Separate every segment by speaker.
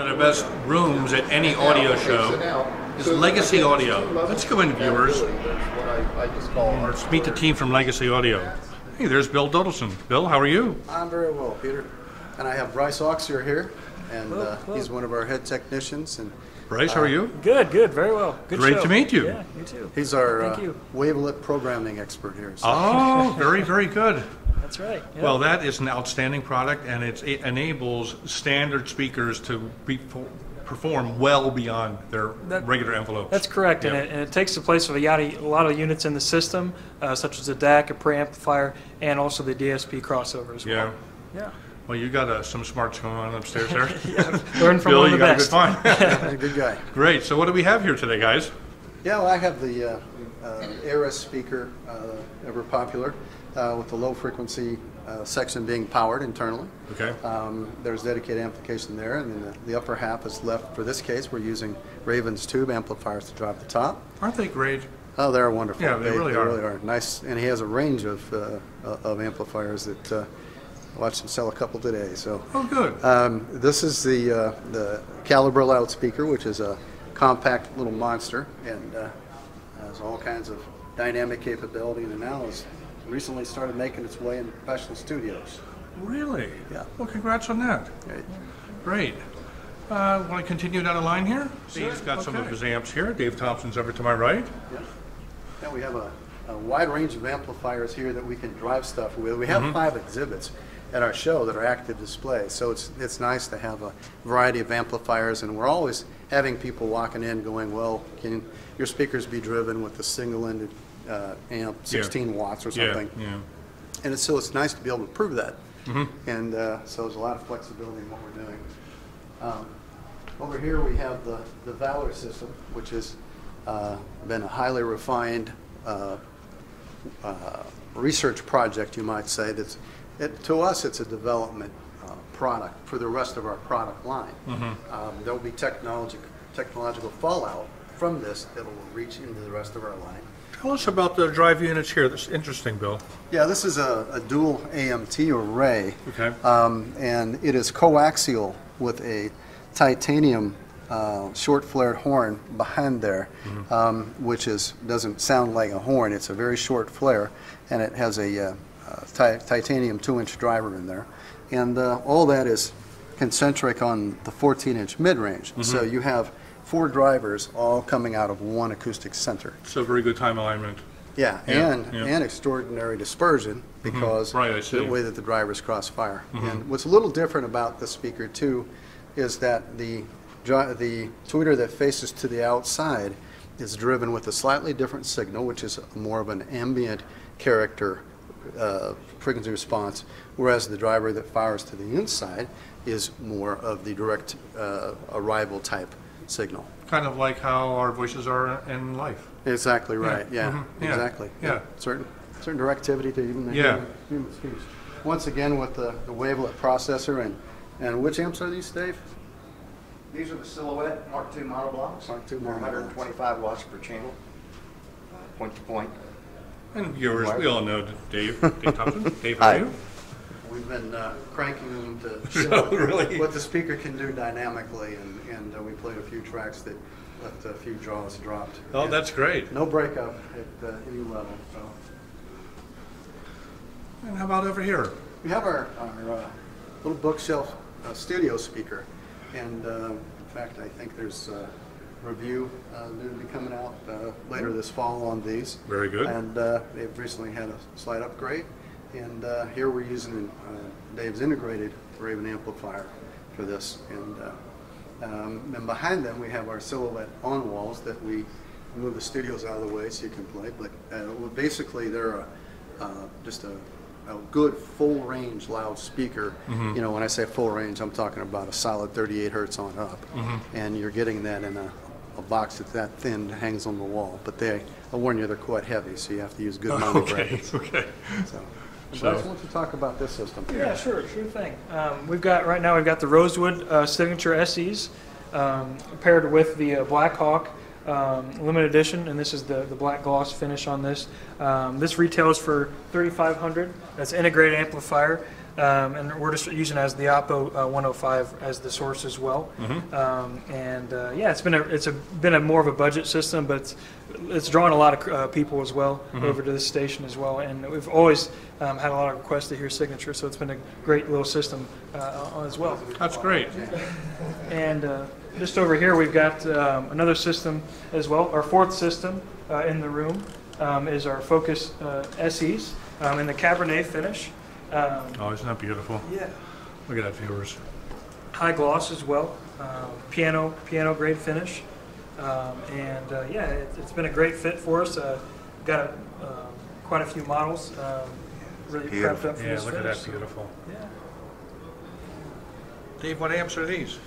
Speaker 1: one of the best rooms at any audio show is Legacy Audio. Let's go in, viewers. Let's meet the team from Legacy Audio. Hey, there's Bill Dudleston. Bill, how are you?
Speaker 2: I'm very well, Peter. And I have Bryce Oxier here, and uh, he's one of our head technicians, and
Speaker 1: Bryce, how are you?
Speaker 3: Good, good, very well. Good
Speaker 1: Great
Speaker 3: show.
Speaker 1: to meet you.
Speaker 3: Yeah, you too.
Speaker 2: he's our
Speaker 3: Thank
Speaker 2: uh,
Speaker 3: you.
Speaker 2: wavelet programming expert here. So.
Speaker 1: Oh, very, very good.
Speaker 3: That's right. yeah.
Speaker 1: Well, that is an outstanding product, and it's, it enables standard speakers to be, perform well beyond their
Speaker 3: That-
Speaker 1: regular envelopes.
Speaker 3: That's correct, and, it, and it takes the place of a, yada, a lot of units in the system, uh, such as a DAC, a preamplifier, and also the DSP crossover as
Speaker 1: Yeah.
Speaker 3: well. Yeah.
Speaker 1: Well, you got uh, some smarts going on upstairs there.
Speaker 3: Learn from
Speaker 1: Bill,
Speaker 3: one
Speaker 1: you
Speaker 3: of the
Speaker 1: got
Speaker 3: best.
Speaker 1: a good find.
Speaker 2: A good guy.
Speaker 1: Great. So, what do we have here today, guys?
Speaker 2: Yeah, well, I have the uh, uh, Aeris speaker, uh, ever popular, uh, with the low frequency uh, section being powered internally.
Speaker 1: Okay.
Speaker 2: Um, there's dedicated amplification there, and then the, the upper half is left. For this case, we're using Ravens tube amplifiers to drive the top.
Speaker 1: Aren't they great?
Speaker 2: Oh, they're wonderful.
Speaker 1: Yeah, they really they are. Really are.
Speaker 2: Nice, and he has a range of, uh, of amplifiers that uh, I watched him sell a couple today. So
Speaker 1: Oh, good.
Speaker 2: um, this is the uh, the Calibre loudspeaker, which is a compact little monster and uh, has all kinds of dynamic capability, and has recently started making its way in professional studios.
Speaker 1: really?
Speaker 2: Yeah.
Speaker 1: Well, congrats on that.
Speaker 2: Right.
Speaker 1: Great. Uh, Want to continue down the line here? He's got some of his amps here. Dave Thompson's over to my right.
Speaker 2: Yeah. Yeah, we have a, a wide range of amplifiers here that we can drive stuff with. We have five exhibits at our show that are active display, so it's it's nice to have a variety of amplifiers, and we're always having people walking in going, well, can your speakers be driven with a single-ended uh, amp, 16 watts or something?
Speaker 1: Yeah. yeah.
Speaker 2: And it's, so it's nice to be able to prove that. Mm -hmm. And uh, so there's a lot of flexibility in what we're doing. Um, over here we have the, the Valor system, which has uh, been a highly refined uh, uh, research project, you might say. That's, it, to us, it's a development uh, product for the rest of our product line. Um, there will be technology, technological fallout from this that will reach into the rest of our line.
Speaker 1: Tell us about the drive units here. That's interesting, Bill.
Speaker 2: Yeah, this is a, a dual AMT array.
Speaker 1: Okay.
Speaker 2: Um, and it is coaxial with a titanium uh, short flared horn behind there, um, which is doesn't sound like a horn. It's a very short flare, and it has a uh, uh, ti- titanium two-inch driver in there, and uh, all that is concentric on the 14-inch mid-range. So you have four drivers all coming out of one acoustic center.
Speaker 1: So, very good time alignment.
Speaker 2: Yeah,
Speaker 1: Yeah,
Speaker 2: and
Speaker 1: yeah.
Speaker 2: and extraordinary dispersion because
Speaker 1: Right, I see.
Speaker 2: the way that the drivers cross fire. And what's a little different about the speaker too is that the the tweeter that faces to the outside is driven with a slightly different signal, which is more of an ambient character uh, frequency response, whereas the driver that fires to the inside is more of the direct uh, arrival type signal.
Speaker 1: Kind of like how our voices are in life.
Speaker 2: Exactly right. Yeah,
Speaker 1: mhm, yeah,
Speaker 2: exactly.
Speaker 1: yeah.
Speaker 2: Certain certain directivity to even the
Speaker 1: Yeah.
Speaker 2: human, human speech. Once again, with the, the wavelet processor and and which amps are these, Dave?
Speaker 4: These are the Silhouette Mark II monoblocks.
Speaker 2: Mark II monoblocks.
Speaker 4: 125 watts per channel, point to point.
Speaker 1: And viewers, we all know Dave, Dave Thompson. Dave, how are
Speaker 4: Hi.
Speaker 1: you?
Speaker 2: We've been uh, cranking them to show
Speaker 1: Oh, really?
Speaker 2: what the speaker can do dynamically, and and uh, we played a few tracks that left a few jaws dropped.
Speaker 1: Oh,
Speaker 2: And
Speaker 1: that's great.
Speaker 2: no breakup at uh, any level. So
Speaker 1: And how about over here?
Speaker 2: we have our our uh, little bookshelf uh, studio speaker, and uh, in fact, I think there's a review uh, due to be coming out uh, later this fall on these.
Speaker 1: Very good.
Speaker 2: And uh, they've recently had a slight upgrade, and uh, here we're using uh, Dave's integrated Raven amplifier for this, and uh, um, and behind them we have our Silhouette on walls that we move the studios out of the way so you can play. But uh, well, basically, they're a, uh, just a a good full range loudspeaker. You know, when I say full range, I'm talking about a solid 38 hertz on up, and you're getting that in a, a box that's that thin that hangs on the wall. But they, I warn you, they're quite heavy, so you have to use good mounting
Speaker 1: Okay,
Speaker 2: brackets.
Speaker 1: okay.
Speaker 2: So,
Speaker 1: So-
Speaker 2: Bryce, why don't you talk about this system?
Speaker 3: Yeah, sure, sure thing. Um, we've got right now we've got the Rosewood uh, Signature SEs um, paired with the uh, Blackhawk um, limited edition, and this is the, the black gloss finish on this. Um, this retails for 3,500. That's integrated amplifier. Um, and we're just using as the Oppo uh, 105 as the source as well.
Speaker 1: Mm-hmm.
Speaker 3: Um, and uh, yeah, it's been a it's a been a more of a budget system, but it's it's drawn a lot of uh, people as well
Speaker 1: Mm-hmm.
Speaker 3: over to this station as well. And we've always um, had a lot of requests to hear signature, so it's been a great little system uh, as well.
Speaker 1: That's great.
Speaker 3: And uh, just over here, we've got um, another system as well. Our fourth system uh, in the room um, is our Focus uh, SEs um, in the Cabernet finish. Um,
Speaker 1: Oh, isn't that beautiful?
Speaker 3: yeah.
Speaker 1: Look at that, viewers.
Speaker 3: High gloss as well. Um, piano piano grade finish. Um, and uh, yeah, it, it's been a great fit for us. Uh, got um, quite a few models um, really prepped up for
Speaker 1: Yeah,
Speaker 3: this
Speaker 1: look at that, beautiful.
Speaker 3: Yeah.
Speaker 1: Dave, what amps are these?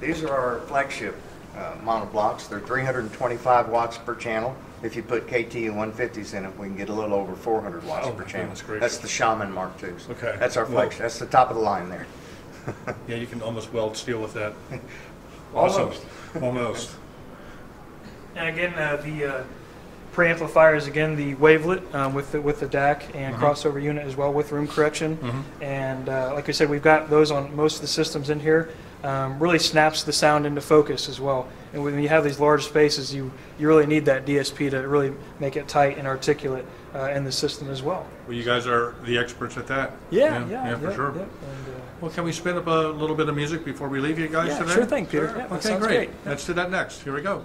Speaker 4: These are our flagship uh, monoblocks. They're 325 watts per channel. If you put KT150s in it, we can get a little over 400 watts
Speaker 1: Oh,
Speaker 4: per channel.
Speaker 1: goodness gracious.
Speaker 4: That's the Shaman Mark IIs.
Speaker 1: Okay.
Speaker 4: That's our
Speaker 1: Well-
Speaker 4: flagship. That's the top of the line there.
Speaker 1: Yeah, you can almost weld steel with that. Awesome.
Speaker 4: Almost.
Speaker 1: Almost.
Speaker 3: And again, uh, the uh, preamplifier is again the wavelet um, with the, with the DAC and
Speaker 1: Mhm.
Speaker 3: crossover unit as well with room correction.
Speaker 1: Mhm.
Speaker 3: And uh, like I said, we've got those on most of the systems in here. Um, really snaps the sound into focus as well. And when you have these large spaces, you you really need that DSP to really make it tight and articulate uh, in the system as well.
Speaker 1: Well, you guys are the experts at that.
Speaker 3: Yeah, yeah,
Speaker 1: Yeah, for
Speaker 3: yep,
Speaker 1: sure.
Speaker 3: yep. And, uh,
Speaker 1: Well, can we spin up a little bit of music before we leave you guys
Speaker 3: Yeah,
Speaker 1: today?
Speaker 3: sure thing, Peter. Yeah,
Speaker 1: okay, great.
Speaker 3: great.
Speaker 1: Let's do that next. Here we go.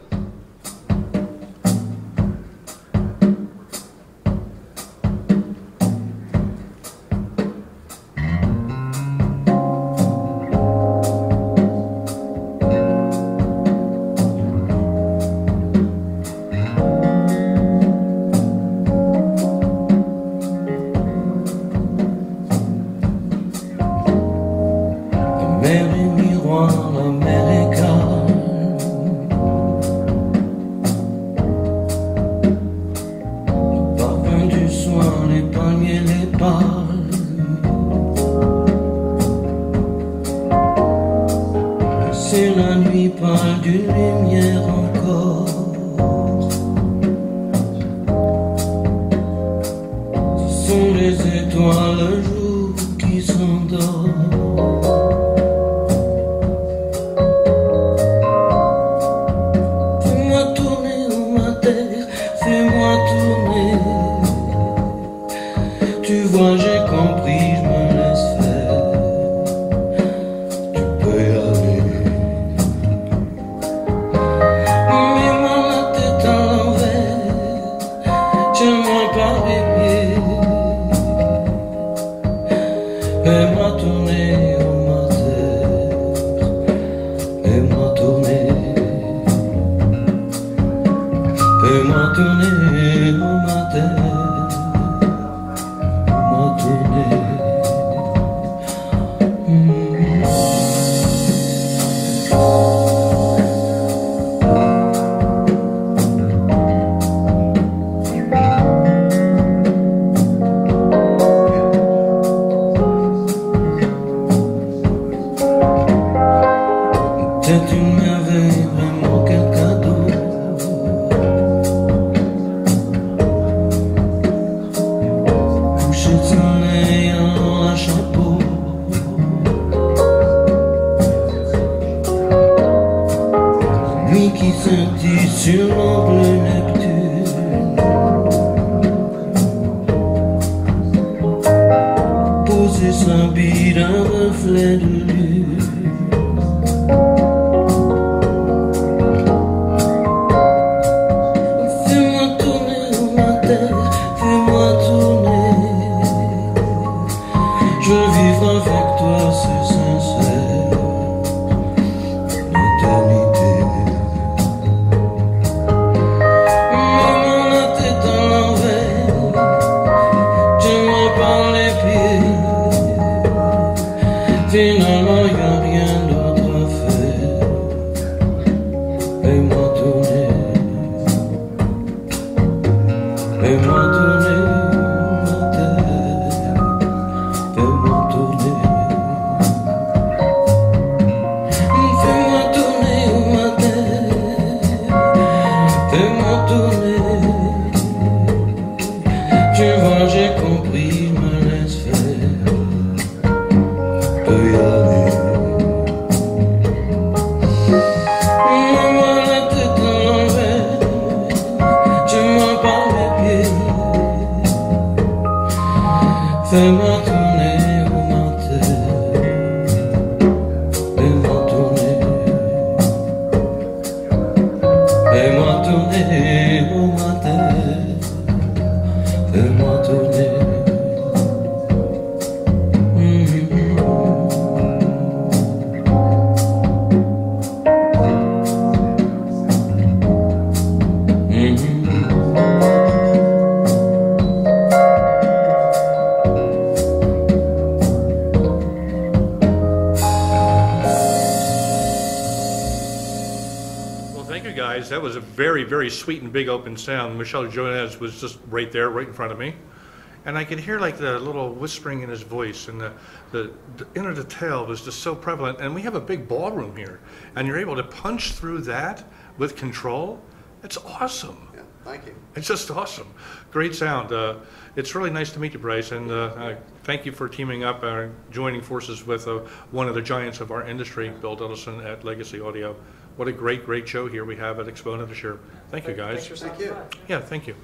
Speaker 5: Poser sa bille d'un
Speaker 1: te guys. That was a very, very sweet and big open sound. Michelle Jones was just right there, right in front of me. And I could hear like the little whispering in his voice, and the, the, the inner detail was just so prevalent. And we have a big ballroom here, and you're able to punch through that with control. It's awesome.
Speaker 2: Yeah, thank you.
Speaker 1: It's just awesome. Great sound. Uh, it's really nice to meet you, Bryce, and uh, uh, thank you for teaming up and joining forces with uh, one of the giants of our industry, Bill Dudleston at Legacy Audio. What a great, great show here we have at Expo this year. Thank you, guys.
Speaker 3: Thanks for
Speaker 2: Thank you.
Speaker 1: Yeah, thank you.